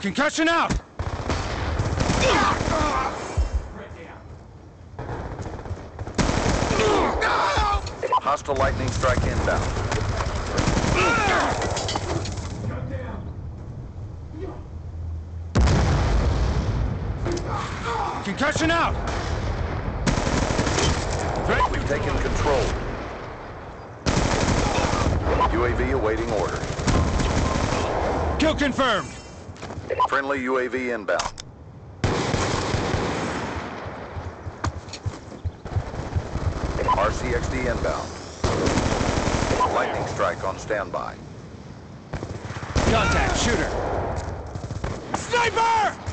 Concussion out! Hostile lightning strike inbound. Concussion out! Threat We've taken control. UAV awaiting order. kill confirmed! Friendly UAV inbound. RCXD inbound. Lightning strike on standby. Contact, shooter! Sniper!